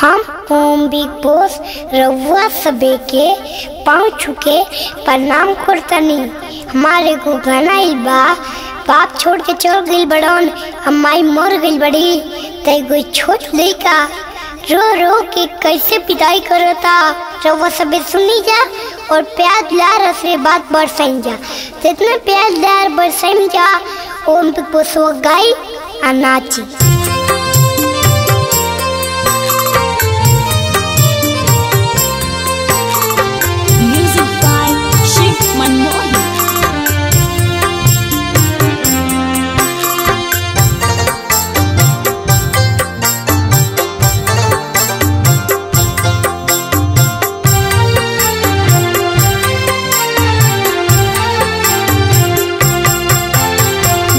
हम home big boss रउआ सबे के पाँव छुके प्रणाम करतनी। हमारे को गाना आइल बा। बाप छोड़ के चल गइल बड़न। अम्माई मर गइल बड़ी। त एगो छोट लइका। रो रो के कैसे पिटाई करता। रउआ सबे सुनी जा और प्यार दुलार से बात बरसाई जा। जितना प्यार दुलार बरसाई जा, ओम बिग बॉस गाई आ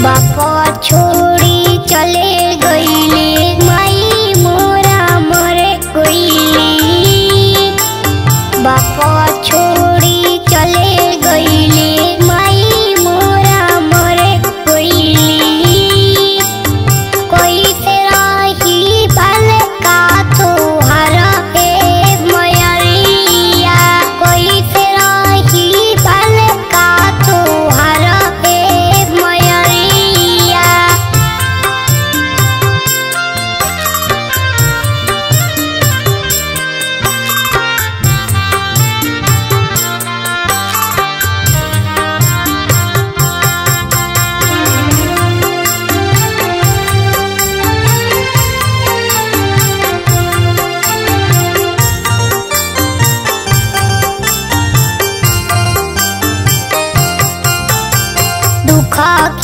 बापा छोड़ी चले गईले।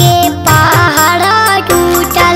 के पहाड़ा टूटा